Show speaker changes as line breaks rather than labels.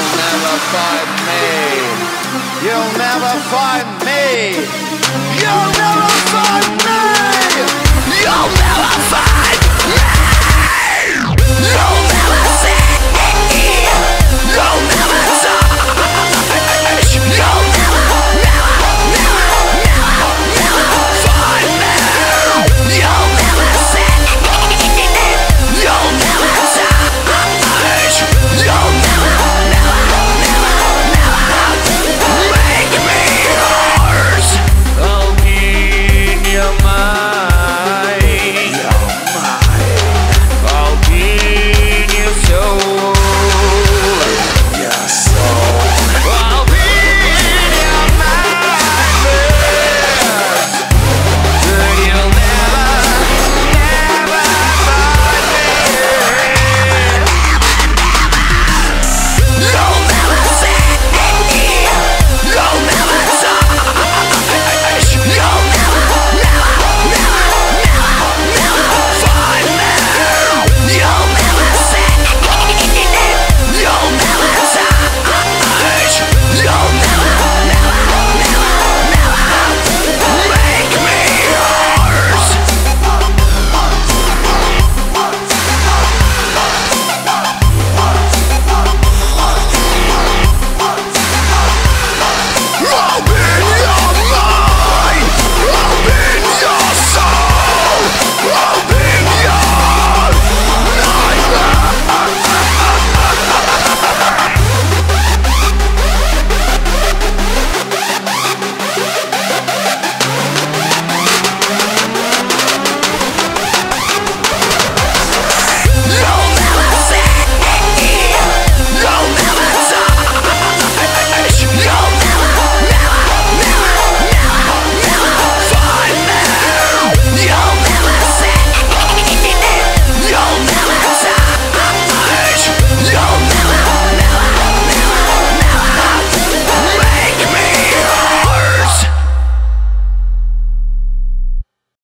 You'll never find me. You'll never find me. You'll never